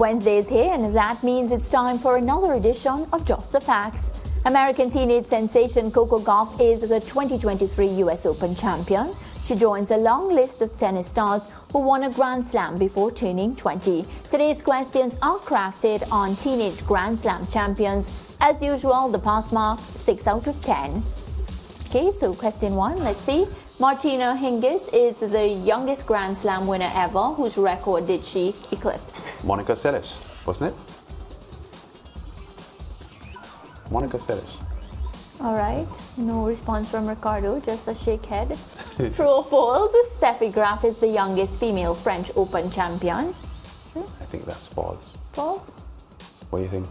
Wednesday is here, and that means it's time for another edition of Just the Facts. American teenage sensation Coco Gauff is the 2023 US Open champion. She joins a long list of tennis stars who won a Grand Slam before turning 20. Today's questions are crafted on teenage Grand Slam champions. As usual, the pass mark 6 out of 10. Okay, so question one, let's see. Martina Hingis is the youngest Grand Slam winner ever. Whose record did she eclipse? Monica Seles, wasn't it? Monica Seles. All right, no response from Ricardo, just a shake head. True or false? Steffi Graf is the youngest female French Open champion. I think that's false. False? What do you think,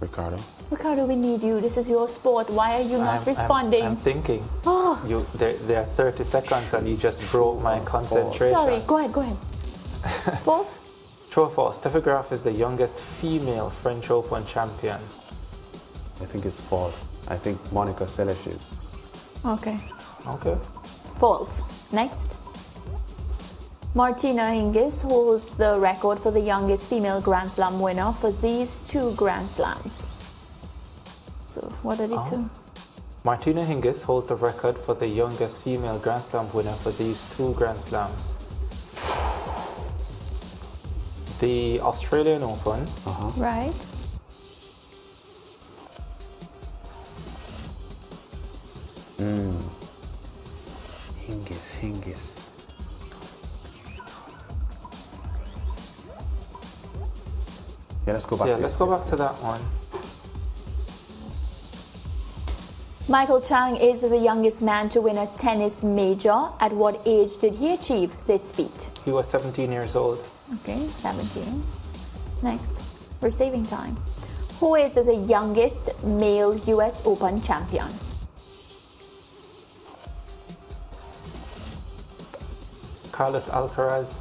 Ricardo? Ricardo, we need you. This is your sport. Why are you not I'm, I'm- responding? I'm, thinking. Oh. You, there, there are 30 seconds and you just broke my concentration. Sorry, go ahead, go ahead. false? True or false? Steffi Graf is the youngest female French Open champion. I think it's false. I think Monica Seles is. Okay. Okay. False. Next. Martina Hingis holds the record for the youngest female Grand Slam winner for these two Grand Slams. So, what are the Oh. two? Martina Hingis holds the record for the youngest female Grand Slam winner for these two Grand Slams. The Australian Open, Uh-huh. Right. Hingis, Hingis. Yeah, let's go back yeah, to let's it. go back to that one. Michael Chang is the youngest man to win a tennis major. At what age did he achieve this feat? He was 17 years old. Okay, 17. Next. We're saving time. Who is the youngest male US Open champion? Carlos Alcaraz.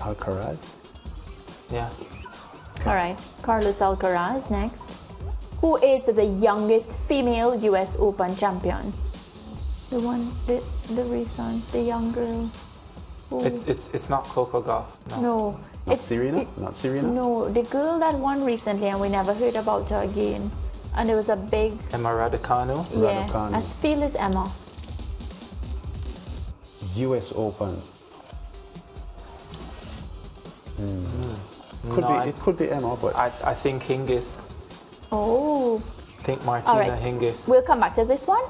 Alcaraz. Yeah. All right, Carlos Alcaraz next. Who is the youngest female US Open champion? The one, the, the recent, the young girl. Who, It's, it's, it's not Coco Gauff. No. no, Not Serena? Not Serena? No, the girl that won recently, and we never heard about her again. And there was a big, Emma Raducanu. yeah, Raducanu. I feel it's Emma. US Open. Hmm. Hmm. Could No, be. I- It could be Emma, but I, I think Hingis. Oh, I think Martina all right. Hingis. We'll come back to this one.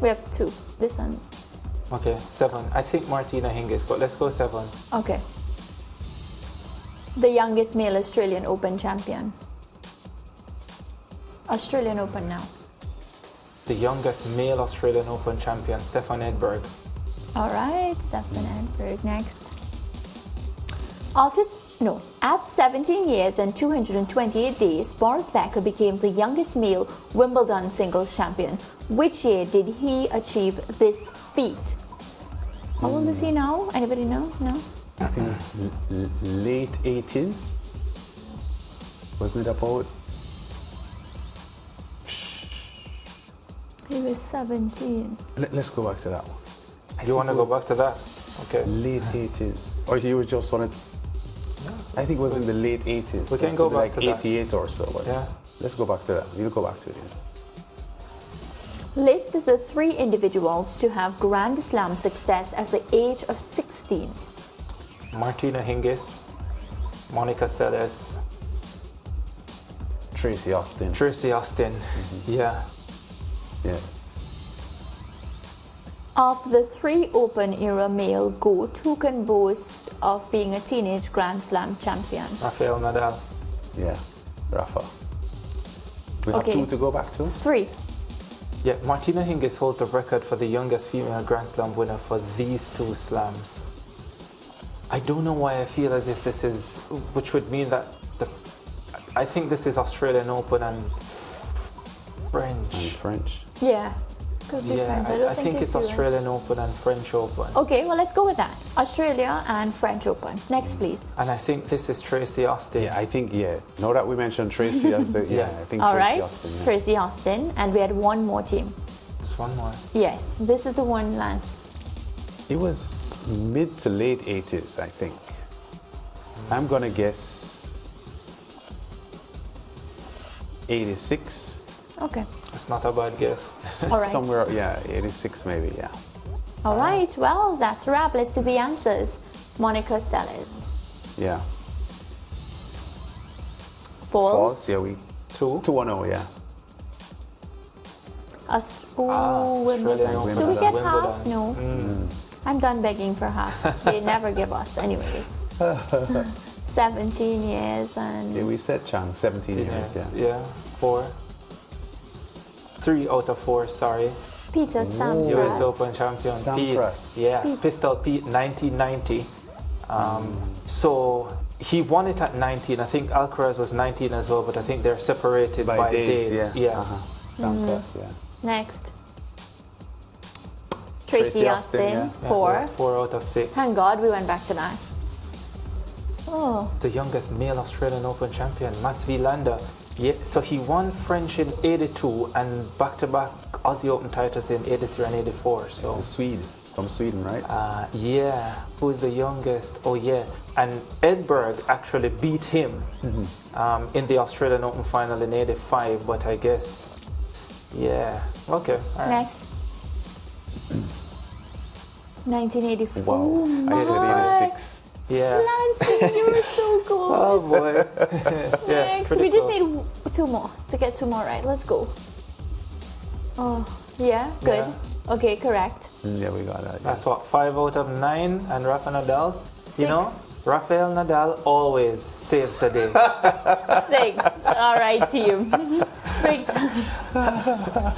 We have two. This one. Okay, seven. I think Martina Hingis, but let's go seven. Okay. The youngest male Australian Open champion. Australian Open now. The youngest male Australian Open champion, Stefan Edberg. All right, Stefan Edberg next. After s- no, at 17 years and 228 days, Boris Becker became the youngest male Wimbledon singles champion. Which year did he achieve this feat? How old is he hmm. now? Anybody know? No. I think it's l- l- late 80s. Wasn't it about? He was 17. Let, us go back to that one. I Do you want to go back to that? Okay. Late 80s. Or you were just on it? I think it was in the late 80s. We can go back like to that. 88 or so. But Yeah. Let's go back to that. We'll go back to it. Yeah. List the three individuals to have Grand Slam success at the age of 16. Martina Hingis, Monica Seles, Tracy Austin. Tracy Austin. Mm-hmm. Yeah. yeah. Of the three Open era male GOAT, who can boast of being a teenage Grand Slam champion? Rafael Nadal. Yeah. Rafa. We have Okay. two to go back to. Three. Yeah, Martina Hingis holds the record for the youngest female Grand Slam winner for these two slams. I don't know why I feel as if this is, which would mean that the, I think this is Australian Open and French. And French. French. Yeah. Could be Yeah, French. I I, don't I think it's US. Australian Open and French Open. Okay, well, let's go with that. Australia and French Open. Next, mm. please. And I think this is Tracy Austin. Yeah, I think, yeah. Now that we mentioned Tracy as the, yeah, Yeah. I think All Tracy right. Austin. Yeah. Tracy Austin. And we had one more team. Just one more. Yes, this is the one, Lance. It was mid to late 80s, I think. Mm. I'm gonna guess 86. Okay. It's not a bad guess. All right. Somewhere, yeah, 86 maybe, yeah. All right. Well, that's a wrap. Let's see the answers. Monica Seles. Yeah. False. False, yeah, we. Two. 2 1 0, yeah. Us- Ooh, Ah, Wimbledon. Australian Do we get Wimbledon. half? No. Mm. I'm done begging for half. they never give us, anyways. 17 years and Yeah, we said Chang, 17 years, yeah. yeah. Four. Three out of four, sorry. Peter US Open champion Sampras. Pete. Yeah, Pete. Pistol Pete, 1990. Um, So he won it at 19. I think Alcaraz was 19 as well, but I think they're separated by, By, days, yeah. Yeah. Uh-huh. Sampras, yeah. Next. Tracy, Tracy Austin, Austin, yeah. Yeah, so four. four out of six. Thank God we went back to that. Oh, The youngest male Australian Open champion, Mats Wilander. Yeah, so he won French in 82 and back-to-back Aussie Open titles in 83 and 84. So Swede, from Sweden, right? Uh, yeah, who is the youngest? Oh, yeah. And Edberg actually beat him um, in the Australian Open final in 85, but I guess, yeah. Okay, all right. next. 1984. wow. I said 86. Yeah. Lansing, you were so close. Oh, boy. yeah, Next, pretty we just close. need two more to get two more right. Let's go. Oh, yeah, good. Okay, correct. Mm, Yeah, we got that. Yeah. That's what, five out of nine, and Rafa Nadal's? You know, Six. Rafael Nadal always saves the day. Six. All right, team. Break time.